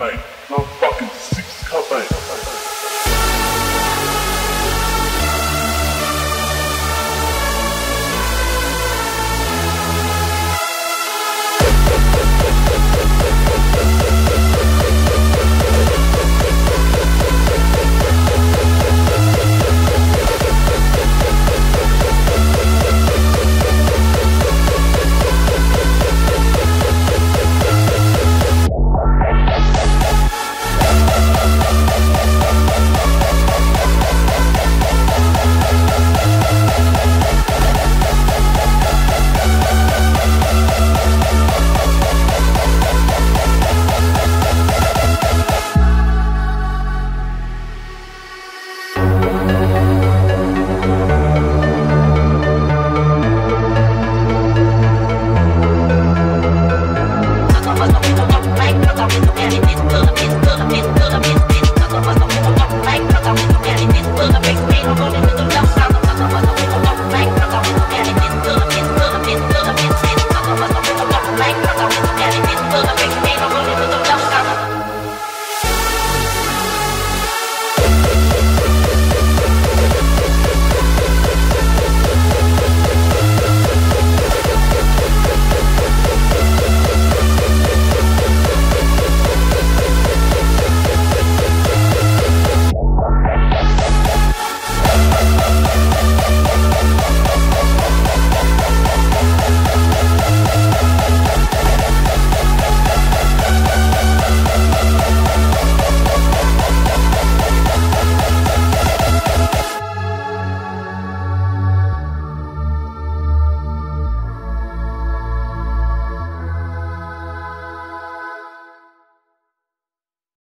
mate. Make me